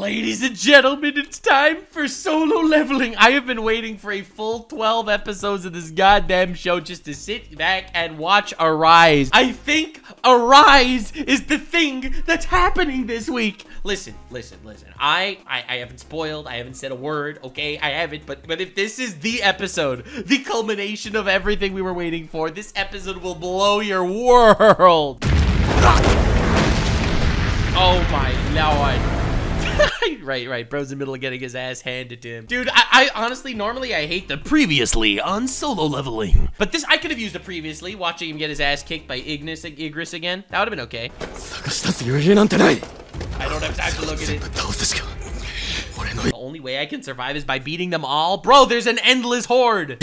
Ladies and gentlemen, it's time for solo leveling. I have been waiting for a full 12 episodes of this goddamn show just to sit back and watch Arise. I think Arise is the thing that's happening this week. Listen, listen, listen. I, I, I haven't spoiled. I haven't said a word. Okay, I haven't. But, but if this is the episode, the culmination of everything we were waiting for, this episode will blow your world. Oh my lord. right, right. Bro's in the middle of getting his ass handed to him. Dude, I, I, honestly, normally I hate the previously on solo leveling. But this, I could have used the previously, watching him get his ass kicked by Igris, and Igris again. That would have been okay. I don't have time to look at it. The only way I can survive is by beating them all? Bro, there's an endless horde!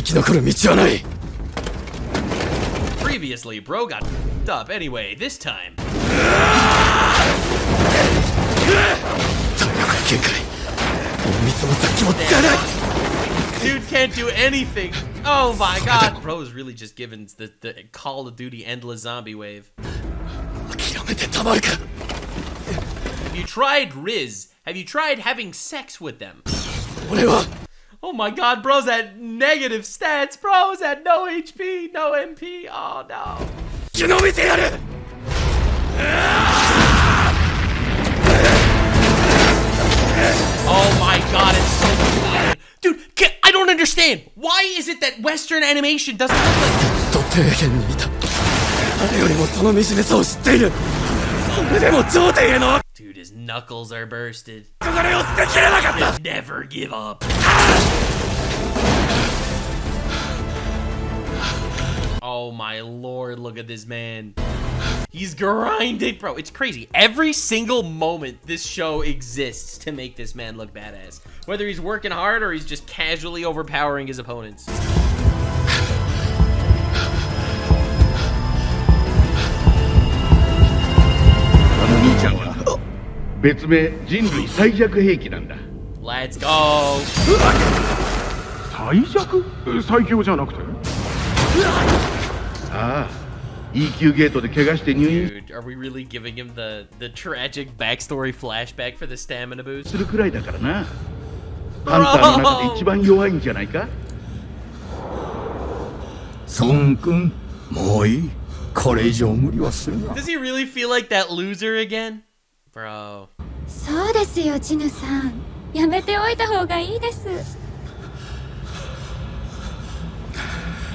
Previously, bro got up. Anyway, this time... Dude can't do anything. Oh my god. Bro is really just giving the, the Call of Duty endless zombie wave. Have you tried Riz? Have you tried having sex with them? Oh my god, bro's at negative stats. Bro's at no HP, no MP. Oh no. Oh my god, it's so clean. Dude, I don't understand. Why is it that Western animation doesn't look like this? Dude, his knuckles are bursted. Never give up. Oh my lord, look at this man. He's grinding, bro. It's crazy. Every single moment this show exists to make this man look badass. Whether he's working hard or he's just casually overpowering his opponents. あの兄ちゃんは別名人類最弱兵器なんだ Let's go. 最弱最強じゃなくてああ EQ ゲートで怪我して入院 Dude, are we really giving him the, the tragic backstory flashback for the stamina boost? するくらいだからなハンターの中で一番弱いんじゃないか孫君もういいこれ以上無理はするな Does he really feel like that loser again? Bro. そうですよチヌさんやめておいた方がいいです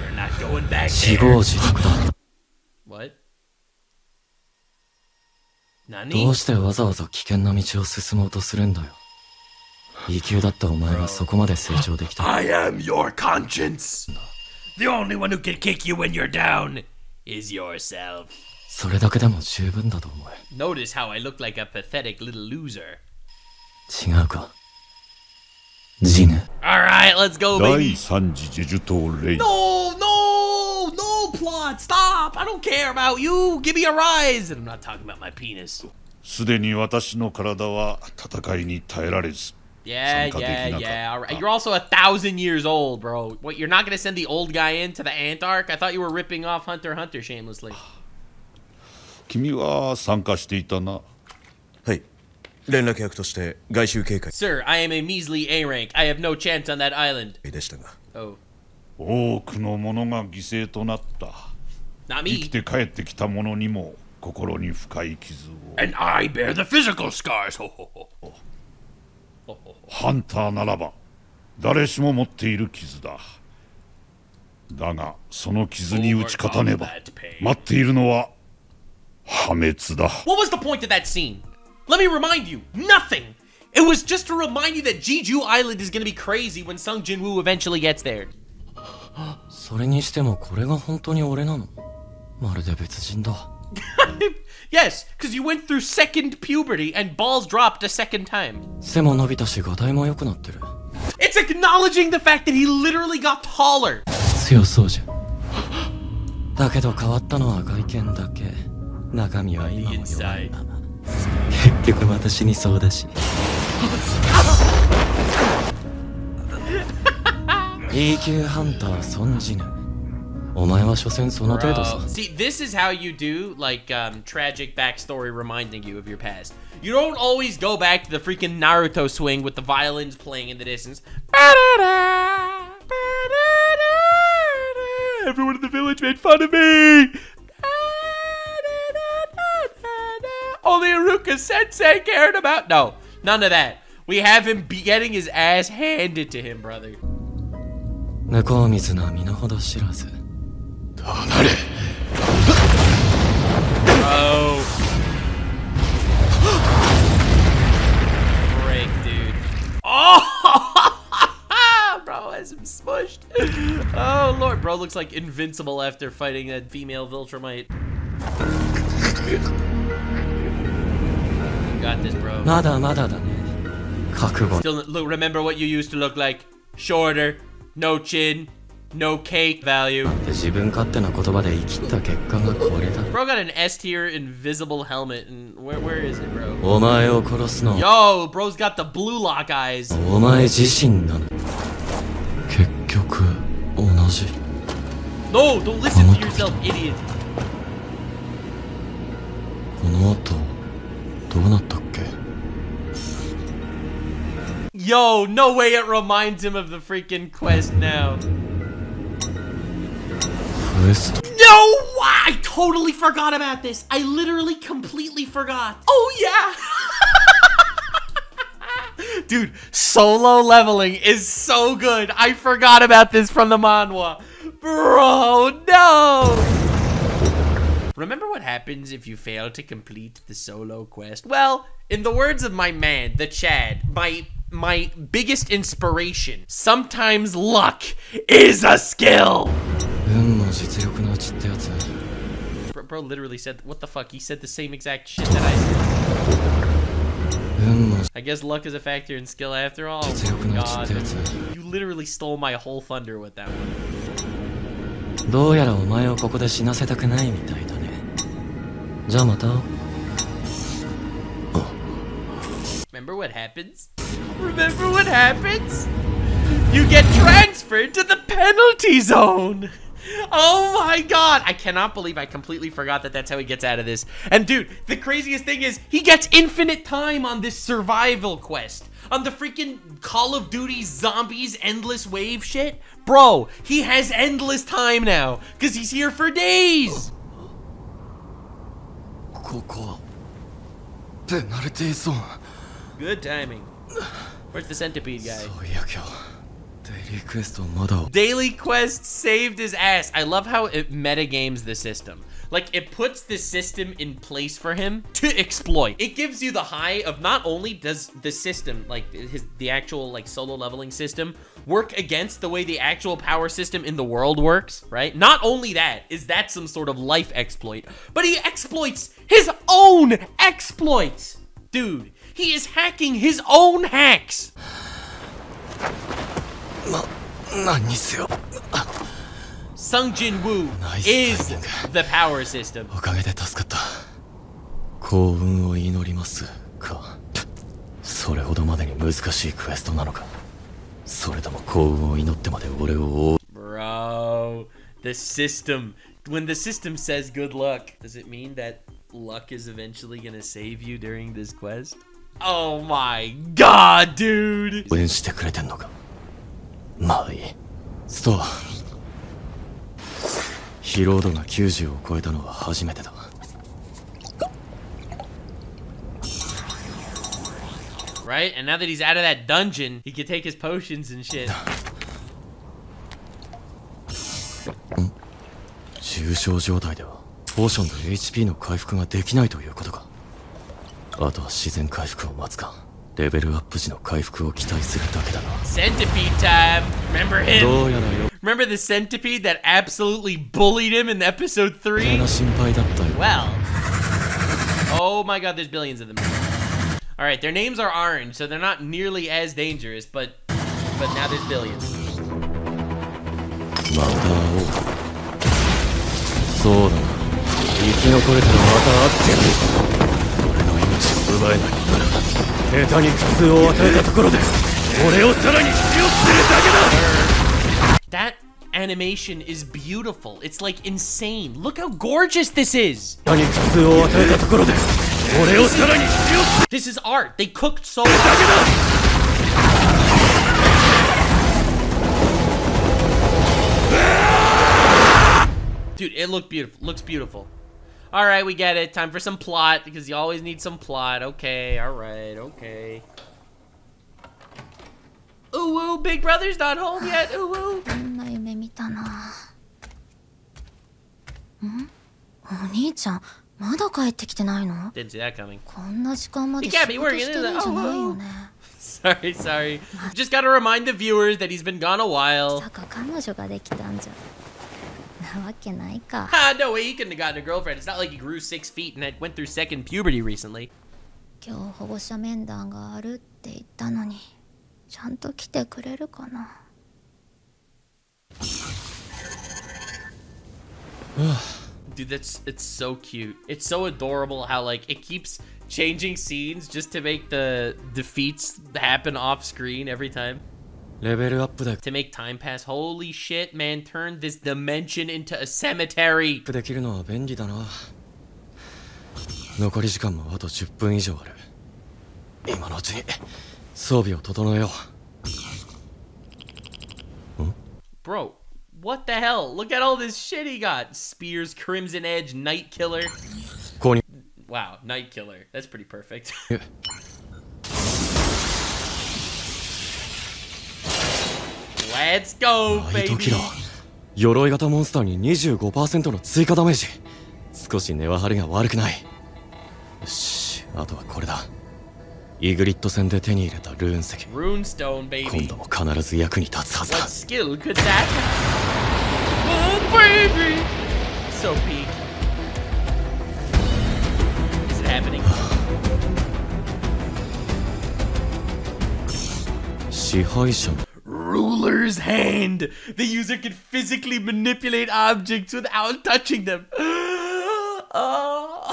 You're not going back 自 there. 業自得だ?ど?うしてわざわざ危険な道を進もうとするんだよ E 級だったお前がそこまで成長できた I am your conscience. The only one who can kick you when you're down is yourself. それだけでも十分だと思え Notice how I look like a pathetic little loser. 違うかジヌ Alright, let's go, 第 baby. 三次ジェジュ島レイ no, no plot. Stop. I don't care about you. Give me a rise. And I'm not talking about my penis. Yeah, yeah, yeah. All right. You're also a thousand years old, bro. What? You're not gonna send the old guy into the Ant Arc? I thought you were ripping off Hunter Hunter shamelessly. Sir, I am a measly A rank. I have no chance on that island. でしたが。Oh. 多くの者が犠牲となった生き.て帰ってきた者にも心に深い傷を And I bear the physical scars. ハンターならば誰しも持っている傷だだがその傷に打ち勝たねば待っているのは破滅だ What was the point of that scene? Let me remind you, nothing. It was just to remind you that Jeju Island is gonna be crazy when Sung Jin Woo eventually gets there. それにしてもこれが本当に俺なのまるで別人だ Yes, because you went through second puberty and balls dropped a second time. 背も伸びたしガタイも良くなってる It's acknowledging the fact that he literally got taller. 強そうじゃんだけど変わったのは外見だけ中身は今も弱いまま結局また死にそうだし E 級ハンター損じぬ。お前は所詮その程度さ。See this is how you do like um, tragic backstory reminding you of your past. You don't always go back to the freaking Naruto swing with the violins playing in the distance. Everyone in the village made fun of me! Only Iruka sensei cared about No, none of that. We have him getting his ass handed to him, brother. 向こう水な身の程知らず Bro. Frick, dude. Oh! bro has him smushed. Oh, Lord. Bro looks like invincible after fighting that female Viltrumite. You got this, bro. まだまだだね覚悟 Still, look, remember what you used to look like? Shorter, no chin, no cake value. で自分勝手な言葉で生きった結果がこれだ Bro got an S tier invisible helmet, and where where is it, bro? お前を殺すのは Yo, bro's got the blue lock eyes. お前自身なの結局同じ No, don't listen to yourself, idiot. この後どうなった Yo, no way it reminds him of the freaking quest now. No! I totally forgot about this. I literally completely forgot. Oh, yeah. Dude, solo leveling is so good. I forgot about this from the manhwa. Bro, no! Remember what happens if you fail to complete the solo quest? Well, in the words of my man, the Chad, my my biggest inspiration, sometimes luck is a skill. 運も実力のうちってやつ Bro, bro literally said, what the fuck? He said the same exact shit that I said. 運も I guess luck is a factor in skill after all. 実力のうち God, ってやつ you literally stole my whole thunder with that one. どうやらお前をここで死なせたくないみたいだねじゃあまた Remember what happens? Remember what happens? You get transferred to the penalty zone. Oh my god! I cannot believe I completely forgot that that's how he gets out of this. And dude, the craziest thing is he gets infinite time on this survival quest. On the freaking Call of Duty zombies endless wave shit. Bro, he has endless time now. Because he's here for days. Good timing. Where's the centipede guy? Daily quest model. Daily quest saved his ass. I love how it metagames the system. Like, it puts the system in place for him to exploit. It gives you the high of not only does the system, like, his, the actual, like, solo leveling system, work against the way the actual power system in the world works, right? Not only that, is that some sort of life exploit, but he exploits his own exploits. Dude, he is hacking his own hacks. 何にせよ Sung Jin Woo Nice is timing. the power system. おかげで助かった幸運を祈りますかそれほどまでに難しいクエストなのかそれとも幸運を祈ってまで俺を追う Bro, the system. When the system says good luck, does it mean that luck is eventually gonna save you during this quest? Oh my god, dude! 応援してくれてんのかまあいいストア疲労度が90を超えたのは初めてだ Right? And now that he's out of that dungeon, he can take his potions and shit. 重症状態ではポーションで HP の回復ができないということか あとは自然回復を待つかレベルアップ時の回復を期待するだけだな Centipede time! Remember him? どうやらよ Remember the centipede that absolutely bullied him in episode 余 3? な心配だったよ Well. Oh my god, there's billions of them. Alright, their names are orange, so they're not nearly as dangerous, but but now there's billions. また会おうそうだな生き残れたらまた会ってやる奪えないなら下手に苦痛を与えたところで俺をさらに強くするだけだ That animation is beautiful. It's like insane. Look how gorgeous this is. 他に苦痛を与えたところで俺をさらに強く This is art. They cooked so hard. Dude, it looked beautiful. Looks beautiful. All right, we get it. Time for some plot because you always need some plot. Okay, all right, okay. Ooh, woo, Big Brother's not home yet. Ooh, woo. こんな夢見たな。んお兄ちゃん、まだ帰ってきてないの Didn't see that coming. こんな時間まで He 仕 can't be 事 working, してるんじゃないよね。 Sorry, sorry. Just gotta remind the viewers that he's been gone a while. まさか彼女ができたんじゃ。 なわけないか。 Ah, no way he couldn't have gotten a girlfriend. It's not like he grew six feet and had went through second puberty recently. 今日保護者面談があるって言ったのに、ちゃんと来てくれるかな。 Dude, that's it's so cute. It's so adorable how like it keeps changing scenes just to make the defeats happen off screen every time. レベルアップで To make time pass. Holy shit, man, turned this dimension into a cemetery. できるのは便利だな残り時間もあと10分以上ある今のうちに装備を整えよ Bro, what the hell? Look at all this shit he got. Spears, Crimson Edge, Night Killer. う購入 Wow, Night Killer. That's pretty perfect. Let's go, baby. キラー鎧型モンスターに25%の追加ダメージ少し値は張りが悪くないよしあとはこれだイグリッド戦で手に入れたルーン石今 baby. 度も必ず役に立つはずだ What skill could that Oh, baby. So peak. Is it happening? 支配者の Ruler's hand. The user can physically manipulate objects without touching them. oh.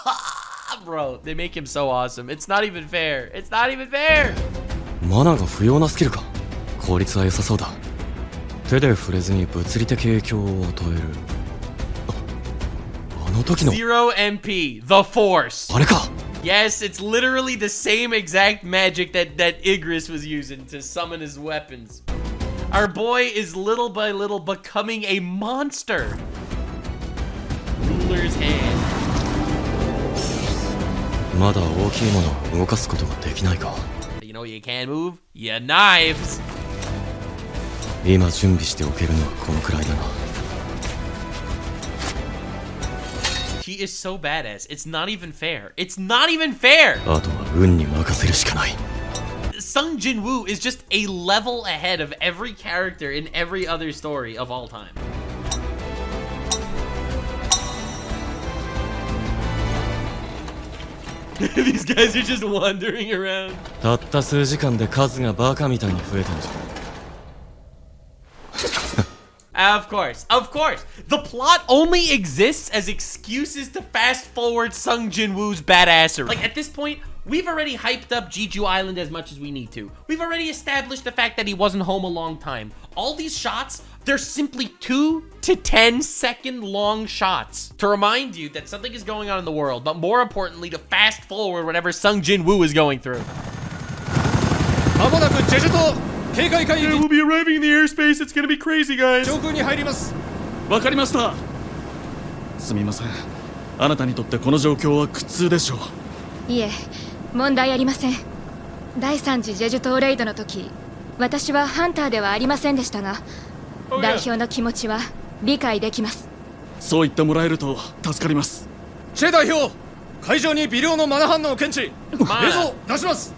Bro, they make him so awesome. It's not even fair. It's not even fair. マナーが不要なスキルか効率は良さそうだ手で触れずに物理的影響を与えるああの時の Zero MP. The Force. あれか Yes, it's literally the same exact magic that, that Igris was using to summon his weapons. Our boy is little by little becoming a monster. Ruler's hand. まだ大きいものを動かすことができないか You know you can move? Your knives. 今準備しておけるのはこのくらいだな He is so badass. It's not even fair. It's not even fair. あとは運に任せるしかない Sung Jin Woo is just a level ahead of every character in every other story of all time. These guys are just wandering around. たった数時間で数がバカみたいに増えたんじゃ Of course, of course. The plot only exists as excuses to fast forward Sung Jin Woo's badassery. Like at this point, we've already hyped up Jeju Island as much as we need to. We've already established the fact that he wasn't home a long time. All these shots, they're simply two to 10 second long shots to remind you that something is going on in the world, but more importantly, to fast forward whatever Sung Jin Woo is going through. 警戒海域 We'll be arriving in the airspace. It's gonna be crazy, guys. 上空に入ります。わかりました。すみません。あなたにとってこの状況は苦痛でしょう。いえ問題ありません。第3次ジェジュ島レイドの時私はハンターではありませんでしたが Oh, 代.表の気持ちは理解できます。そう言ってもらえると助かります。チェ代表会場に微量のマナ反応を検知。映像出します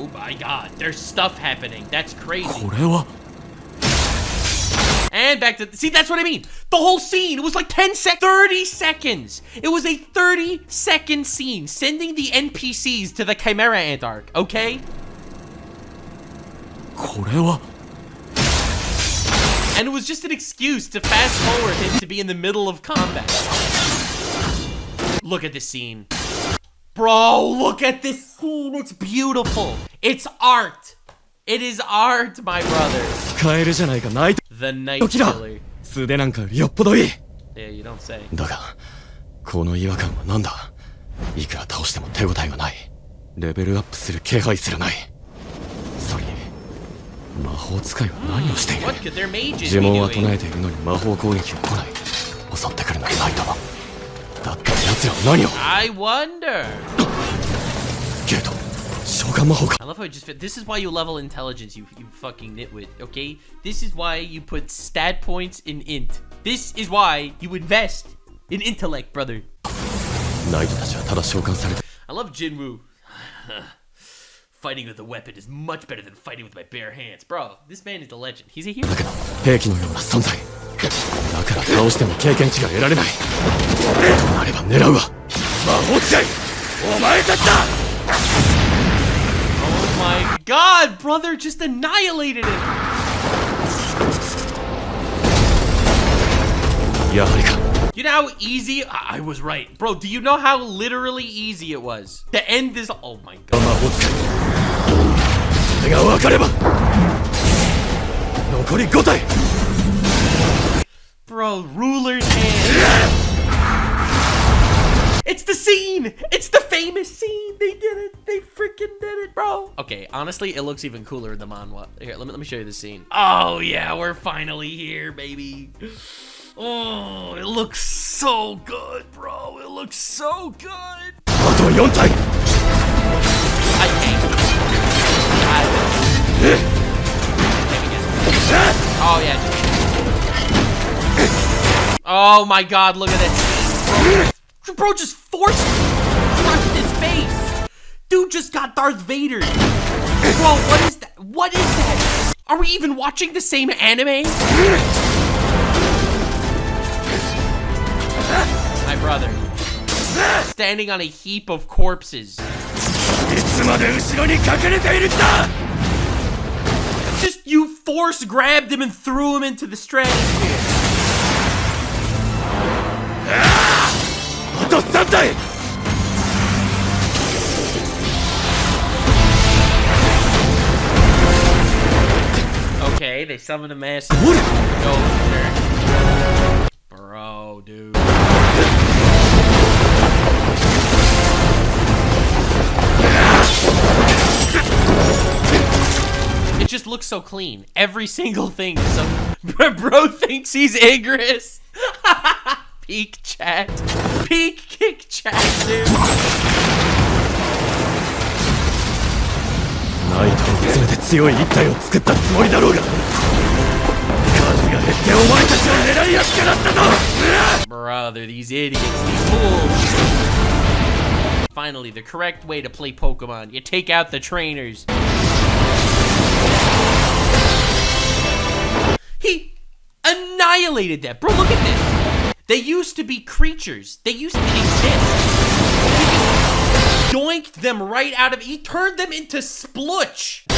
Oh my god, there's stuff happening. That's crazy. これは And back to see that's what I mean. The whole scene it was like 10 sec 30 seconds. It was a 30 second scene sending the NPCs to the Chimera Ant arc, okay? これは And it was just an excuse to fast forward him to be in the middle of combat. Look at this scene. Bro, look at this scene. It's beautiful. It's art. It is art, my brother. 使えるじゃないかナイト The Night Killer. 素手なんかよりよっぽどいい Yeah, you don't say. だがこの違和感は何だいくら倒しても手応えがないレベルアップする気配すらないそれに魔法使いは何をしている呪文は唱?えているのに魔法攻撃は来ない襲ってくるのにナイトだったら奴らは何を I wonder. I love how it just fit. This is why you level intelligence, you, you fucking nitwit, okay? This is why you put stat points in int. This is why you invest in intellect, brother. I love Jinwu. fighting with a weapon is much better than fighting with my bare hands. Bro, this man is a legend. He's a hero. だから倒しても経験値が得られないとなれば狙うわ魔法使いお前たちだ Oh my god, brother just annihilated him. やはりか You know how easy I, I was right, bro. Do you know how literally easy it was to end this? Oh my god. 魔法使いそれが分かれば残り5体 Bro, ruler's hand. It's the scene! It's the famous scene! They did it! They freaking did it, bro! Okay, honestly, it looks even cooler in the manhwa. Here, let me, let me show you the scene. Oh, yeah, we're finally here, baby. Oh, it looks so good, bro. It looks so good. I can't. I... Oh, yeah. Oh my god, look at this. Bro, bro just forced crushed his face. Dude just got Darth Vader. Bro, what is that? What is that? Are we even watching the same anime? My brother. Standing on a heap of corpses. Just you force grabbed him and threw him into the stratosphere. die! Okay, they summoned a mass. What? Go Bro, dude. It just looks so clean. Every single thing so. Bro thinks he's Igris. peak chat. Peak kick chat, dude. Brother, these idiots, these fools. Finally, the correct way to play Pokemon. You take out the trainers. He annihilated that. Bro, look at this. They used to be creatures. They used to exist. He doinked them right out of... He turned them into splutch. He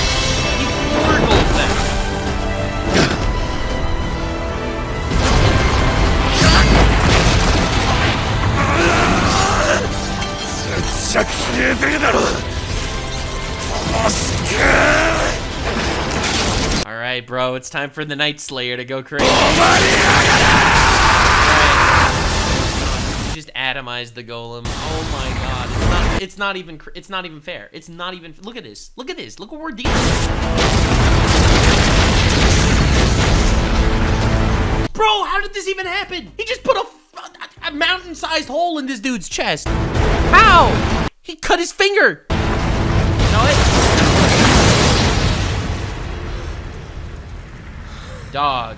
flurgled them. All right, bro, it's time for the Night Slayer to go crazy. The golem. Oh my god, it's not. It's not even, it's not even fair. It's not even. Look at this. Look at this. Look what we're dealing with. Bro, how did this even happen? He just put a, a, mountain-sized hole in this dude's chest. How? He cut his finger. Know it? Dog.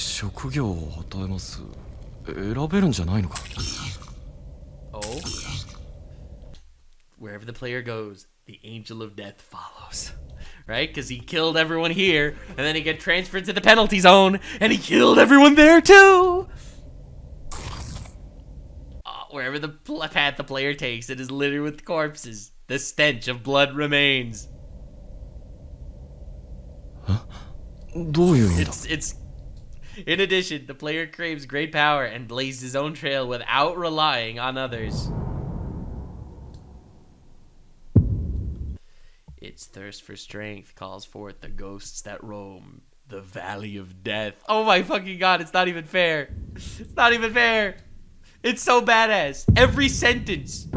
職業を与えます選べるんじゃないのか Oh? wherever the player goes, the Angel of Death follows. Right? Because he killed everyone here, and then he got transferred to the penalty zone, and he killed everyone there too! Oh, wherever the pl- path the player takes, it is littered with corpses. The stench of blood remains. どういう意味だ It's it's in addition, the player craves great power and blazes his own trail without relying on others. Its thirst for strength calls forth the ghosts that roam the valley of death. Oh my fucking god, it's not even fair. It's not even fair. It's so badass. Every sentence.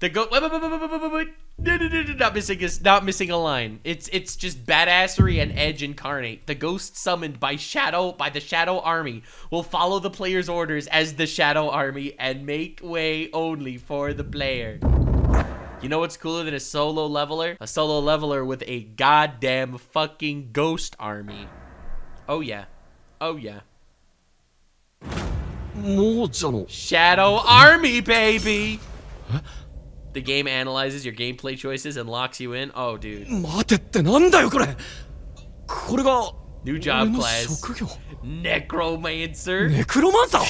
The wait, not missing not missing a line. It's it's just badassery and edge incarnate. The ghost summoned by Shadow by the Shadow Army will follow the player's orders as the Shadow Army and make way only for the player. You know what's cooler than a solo leveler? A solo leveler with a goddamn fucking ghost army. Oh yeah. Oh yeah. Shadow Army, baby! The game analyzes your gameplay choices and locks you in. Oh, dude. 待てってなんだよこれ。これが New job class. Necromancer. Necromancer.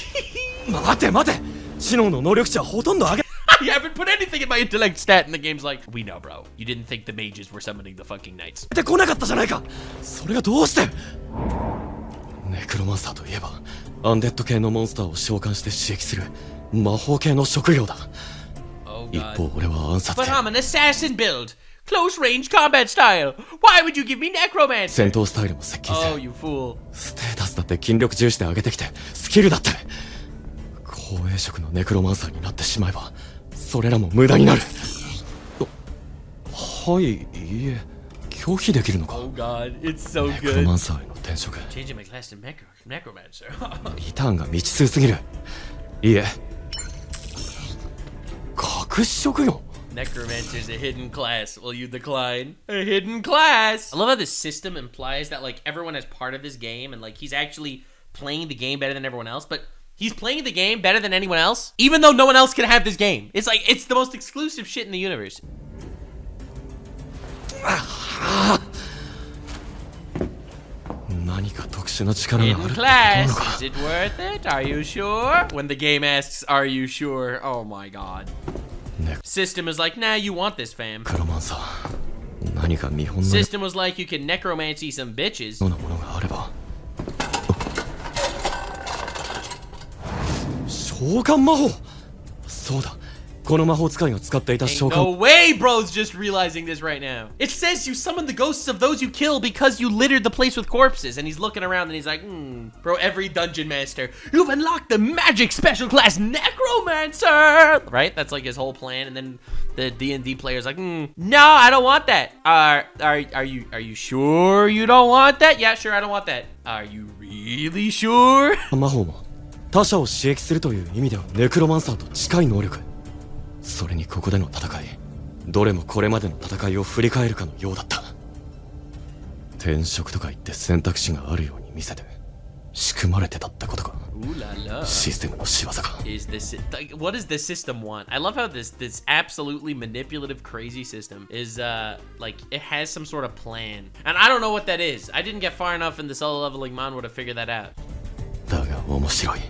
待て待て。知能の能力値はほとんど上げ you haven't put anything in my intellect stat, and the game's like, we know, bro. You didn't think the mages were summoning the fucking knights. Necromancer, で来なかったじゃないか。それがどうして。ネクロマンサーといえば、アンデッド系のモンスターを召喚して刺激する魔法系の職業だ。一方俺は暗殺戦闘スタイルも接近ステータスだって筋力重視で上げてきてスキルだって。光栄色のネクロマンサーになってしまえばそれらも無駄になる。はい、いいえ。拒否できるのか、リターンが未知数すぎる。いいえ。隠し職業 Necromancer's a hidden class. Will you decline? A hidden class. I love how this system implies that like everyone is part of this game and like he's actually playing the game better than everyone else, but he's playing the game better than anyone else, even though no one else can have this game. It's like it's the most exclusive shit in the universe. 何か特殊な力があるな class. Is it worth it? Are you sure? When the game asks, "Are you sure?" Oh my god. ネ System is like, "Nah, you want this, fam." クロマンサー何か見本のよ System was like, "You can necromancy some bitches." うなものがあれば召喚魔法そうだこの魔法使いが使っていた Ain't 召 no 喚 way, bro's just realizing this right now. It says you summon the ghosts of those you kill because you littered the place with corpses. And he's looking around and he's like, hmm. Bro, every dungeon master, you've unlocked the magic special class Necromancer! Right? That's like his whole plan. And then the D&D player's like, hmm, no, I don't want that. Are, are, are you, are you sure you don't want that? Yeah, sure, I don't want that. Are you really sure? 魔法も他者を刺激するという意味ではネクロマンサーと近い能力 それにここでの戦いどれもこれまでの戦いを振り返るかのようだった転職とか言って選択肢があるように見せて仕組まれてたってことか.システムの仕業か is this what does the system want i love how this this absolutely manipulative crazy system is uh like it has some sort of plan and i don't know what that is i didn't get far enough in the solo leveling manhwa to figure that out だが面白い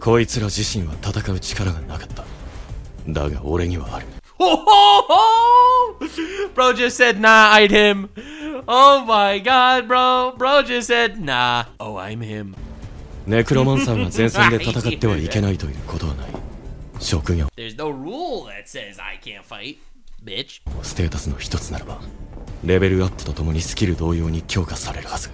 こいつら自身は戦う力がなかった だが俺にはある ho, ho, ho! bro just said nah i'd him oh my god bro bro just said nah oh i'm him ネクロマンサーが前線で戦ってはいけないということはない職業 there's no rule that says i can't fight bitch ステータスの一つならばレベルアップとともにスキル同様に強化されるはず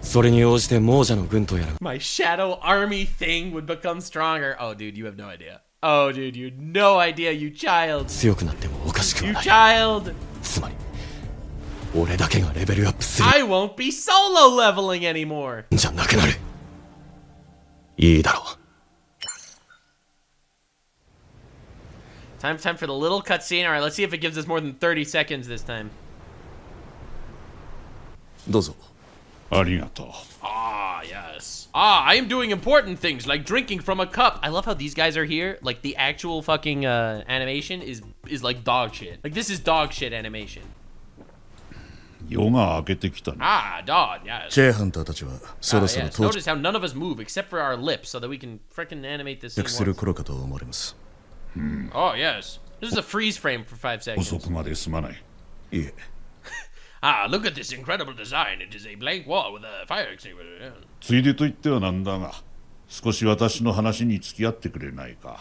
それに応じて亡者の軍とやらが my shadow army thing would become stronger oh dude you have no idea oh dude you have no idea you child 強くなってもおかしく You はない child! つまり俺だけがレベルアップする I won't be solo leveling anymore! んじゃなくなるいいだろう Time, time for the little cutscene. Alright, let's see if it gives us more than 30 seconds this time. どうぞ ありがとう Ah, yes. Ah, I am doing important things like drinking from a cup. I love how these guys are here. Like the actual fucking uh, animation is is like dog shit. Like this is dog shit animation. 夜が明けてきたな Ah, dog. Yes. チェーハンターたちはそ Ah, ろそろ yes. 到着 Notice how none of us move except for our lips so that we can freaking animate this. する Scene once. 頃かと思われます Oh, yes. This is a freeze frame for five 遅 seconds. くまですまないいえ Ah, look at this incredible design. It is a blank wall with a fire extinguisher. Yeah. ついでと言ってはなんだが少し私の話に付き合ってくれないか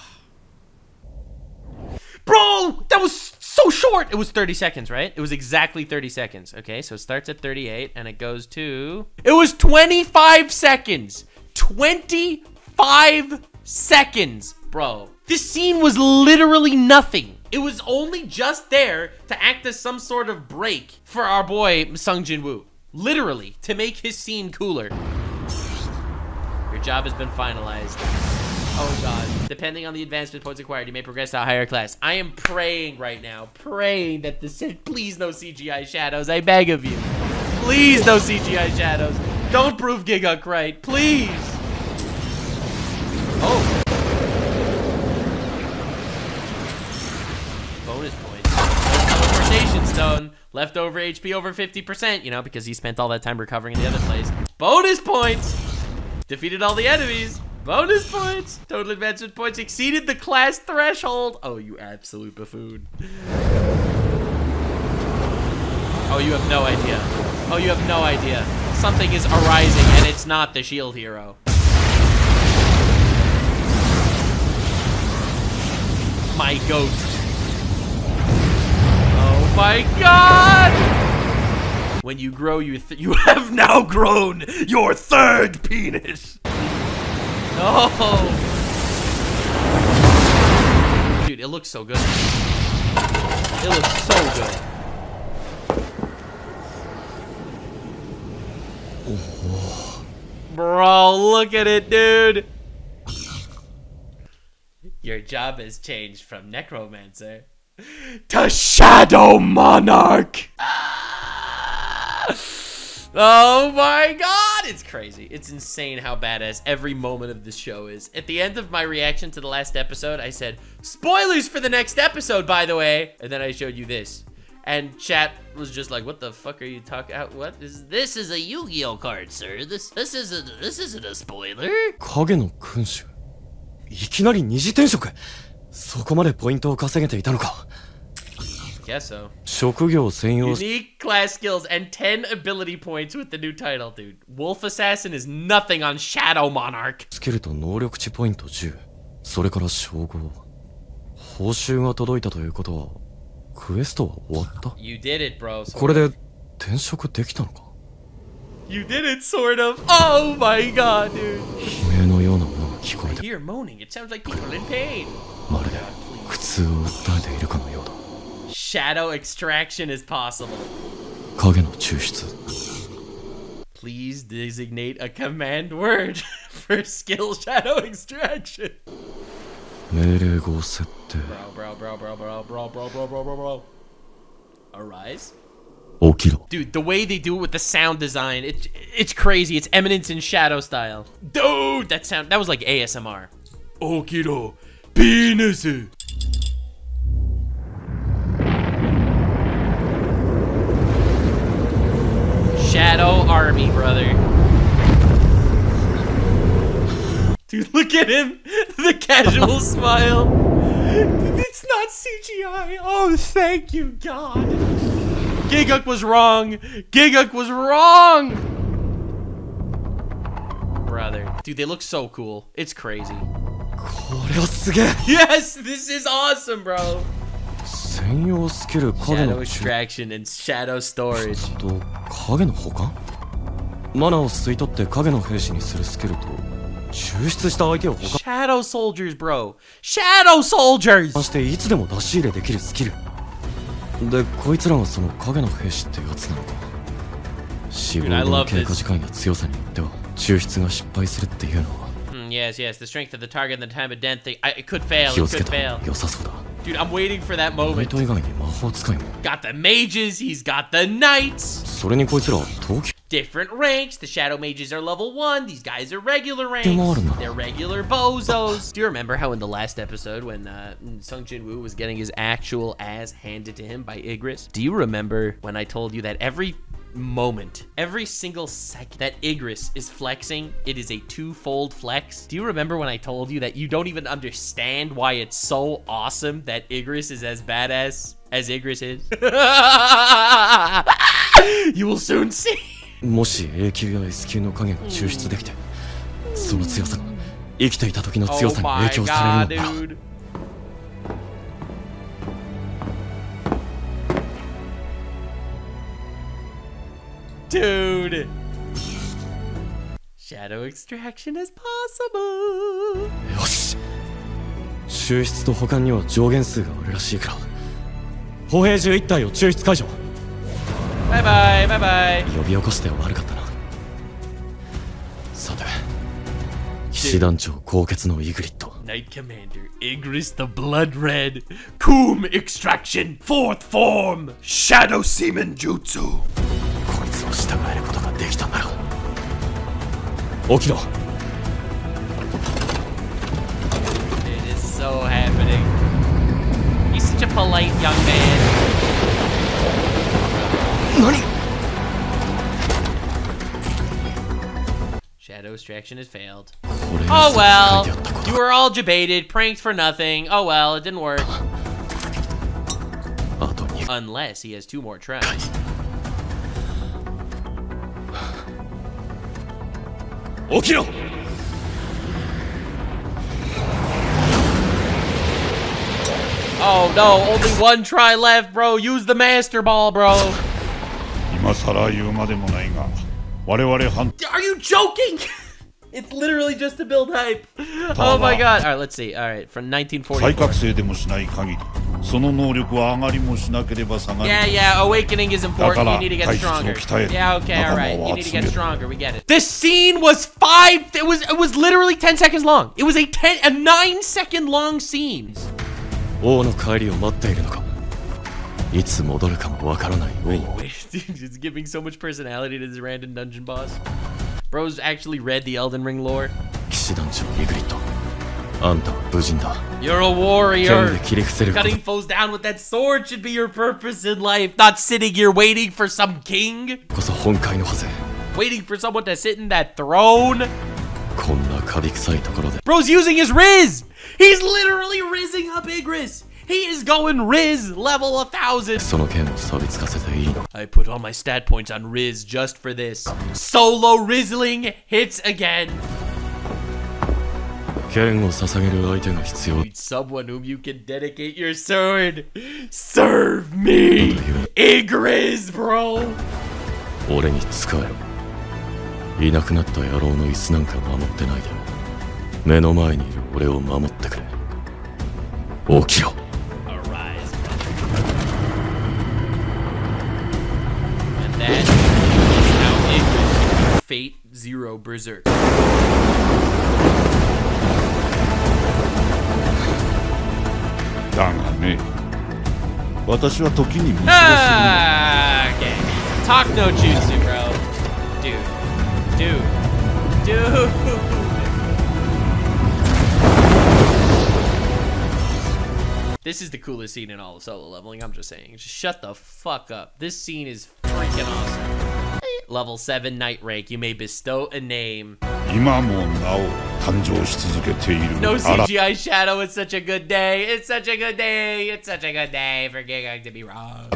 Bro, that was so short. It was 30 seconds, right? It was exactly 30 seconds. Okay, so it starts at 38 and it goes to. It was 25 seconds. 25 seconds, bro. This scene was literally nothing. It was only just there to act as some sort of break for our boy Sung Jin Woo. Literally, to make his scene cooler. Your job has been finalized. Oh god. Depending on the advancement points acquired, you may progress to a higher class. I am praying right now, praying that this please no CGI shadows. I beg of you. Please no CGI shadows. Don't prove Gigguk right. Please. Oh. Bonus points. Teleportation stone. Leftover HP over 50%, you know, because he spent all that time recovering in the other place. Bonus points. Defeated all the enemies. Bonus points. Total advancement points exceeded the class threshold. Oh, you absolute buffoon. Oh, you have no idea. Oh, you have no idea. Something is arising, and it's not the shield hero. My goat. My god! When you grow, you you have now grown your third penis. No. Dude, it looks so good. It looks so good. Bro, look at it, dude. Your job has changed from necromancer to shadow monarch. Oh my god! It's crazy. It's insane how badass every moment of this show is. At the end of my reaction to the last episode, I said, spoilers for the next episode, by the way. And then I showed you this. And chat was just like, what the fuck are you talking about? What is this is a Yu-Gi-Oh card, sir. This this isn't this isn't a spoiler. 影の君主いきなり二次転職 そこまでポイントを稼げていたのか Guess so. 職業専用 Unique class skills and 10 ability points with the new title, dude. Wolf Assassin is nothing on Shadow Monarch. スキルと能力値ポイント10それから称号報酬が届いたということはクエストは終わった You did it, bro. これで転職できたのか You did it, sort of. Oh my god, dude. 悲鳴の聞こえ I て hear moaning. It sounds like people in pain. まるで苦痛を訴えているかのようだ Shadow extraction is possible. 影の抽出 Please designate a command word for skill shadow extraction. 命令語を設定 Bro, bro, bro, bro, bro, bro, bro, bro, bro, bro, bro. Arise? Okiro. Dude, the way they do it with the sound design, it's crazy. It's Eminence in Shadow style. Dude, that sound, that was like ASMR. Okiro, penis. Shadow Army, brother. Dude, look at him. The casual smile. It's not CGI. Oh, thank you, God. Gigguk was wrong. Gigguk was wrong. Brother. Dude, they look so cool. It's crazy. Yes, this is awesome, bro. Shadow extraction and shadow storage. 影の保管マナーを吸い取って影の兵士にするスキルと抽出した相手を保管 Shadow soldiers, bro. Shadow soldiers! そしていつでも出し入れできるスキル。でこいつらがその影の兵士ってやつなのか死 Dude, I 亡後 love の経.過時間や強さによっては抽出が失敗するっていうのは Mm, yes, yes. The strength of the target and the time of death thing. I, it could fail. 気 It をつけ could た fail. Dude, I'm waiting for that moment. ト以外に魔法使いも Got the mages. He's got the knights. それにこいつら東京 different ranks. The Shadow Mages are level one. These guys are regular ranks. They're regular bozos. Do you remember how in the last episode when uh, Sung Jin Woo was getting his actual ass handed to him by Igris? Do you remember when I told you that every moment, every single second that Igris is flexing, it is a twofold flex. Do you remember when I told you that you don't even understand why it's so awesome that Igris is as badass as Igris is? you will soon see. もし A 級や S 級の影が抽出できてその強さが生きていた時の強 Oh さに影響されるのなら dude. Dude. Shadow extraction is possible. よし抽出と保管には上限数があるらしいから歩兵11体を抽出解除 Knight Commander Igris the Blood Red Coom Extraction Fourth Form Shadow Seaman Jutsu. こいつを従えることができたんだろ起きろ。It is so happening. He's such a polite young man. Shadow extraction has failed. Oh well. You were all debated, pranked for nothing. Oh well, it didn't work. Unless he has two more tries. Okiro! Oh no, only one try left, bro. Use the master ball, bro. 今さら言うまでもないが我々ハン Are you joking? it's literally just to build hype. Oh my god. All right, let's see. All right, from 1944. 再覚醒でもしない限りその能力は上がりもしなければ下がる Yeah, yeah, awakening is important. You need to get stronger. Yeah, okay, alright. You need to get る。stronger. We get it. This scene was five. It was it was literally 10 seconds long. It was a 10 a 9 second long scene. 王の帰りを待っているのかいつ戻るかもわからない王 Dude, it's giving so much personality to this random dungeon boss. Bro's actually read the Elden Ring lore. You're a warrior. Cutting foes down with that sword should be your purpose in life, not sitting here waiting for some king. Waiting for someone to sit in that throne. Bro's using his Riz! He's literally rizzing up Igris! He is going Riz level a 1000. I put all my stat points on Riz just for this. Solo Rizzling hits again. Need someone whom you can dedicate your sword. Serve me! Igris, bro! 俺に使えいなくなった野郎の椅子なんか守ってないで目の前にいる俺を守ってくれ起きろ That is how it was Fate Zero Berserk. Ah, okay. Talk no jutsu, bro. Dude. Dude. Dude. This is the coolest scene in all of solo leveling, I'm just saying. Just shut the fuck up. This scene is freaking awesome. Level 7 Knight Rank, you may bestow a name. No CGI shadow, it's such a good day. It's such a good day. It's such a good day for Gigguk to be wrong.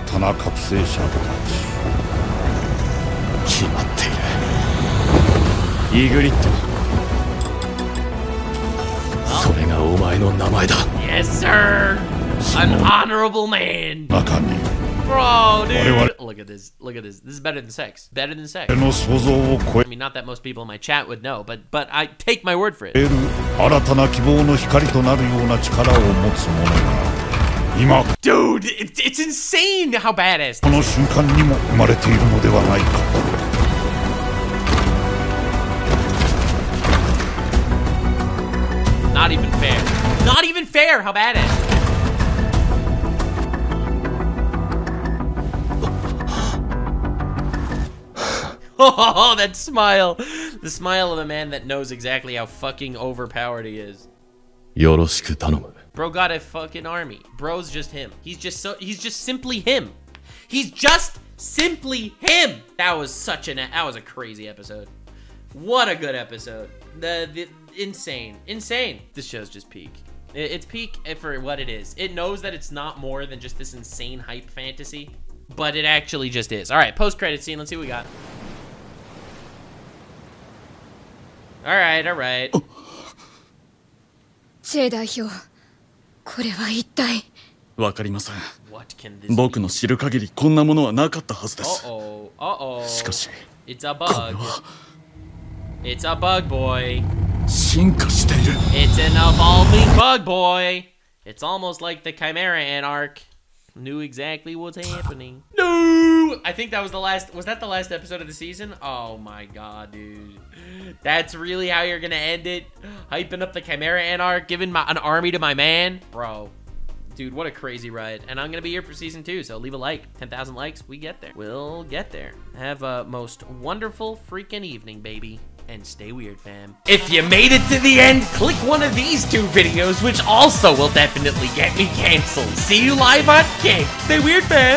Yes, sir! An honorable man! ち中に Bro, dude. Whatever. Look at this. Look at this. This is better than sex. Better than sex. 俺の想像を超え I mean, not that most people in my chat would know, but but I take my word for it. る新たな希望の光となるような力を持つ者が今 Dude, it, it's insane how badass. この瞬間にも生まれているのではないか Not even fair. Not even fair how badass. Oh, that smile. The smile of a man that knows exactly how fucking overpowered he is. よろしく頼む Bro got a fucking army. Bro's just him. He's just so he's just simply him. He's just simply him. That was such an that was a crazy episode. What a good episode. The, the insane, insane. This show's just peak. It- It's peak for what it is. It knows that it's not more than just this insane hype fantasy, but it actually just is. All right, post credit scene. Let's see what we got. All right, all right. チェ代表、これは一体わかりません。僕の知る限りこんなものはなかったはずです。しかし、It's a bug. これは It's a bug boy. 進化している。It's an evolving bug boy. It's almost like the Chimera Ant Arc knew exactly what's happening. No! I think that was the last. Was that the last episode of the season? Oh my god, dude. That's really how you're gonna end it? Hyping up the Chimera Ant Arc, giving my, an army to my man? Bro. Dude, what a crazy ride. And I'm gonna be here for season two, so leave a like. 10,000 likes, we get there. We'll get there. Have a most wonderful freaking evening, baby. And stay weird, fam. If you made it to the end, click one of these two videos, which also will definitely get me canceled. See you live on Kick. Stay weird, fam.